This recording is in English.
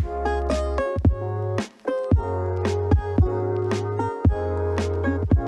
Bye.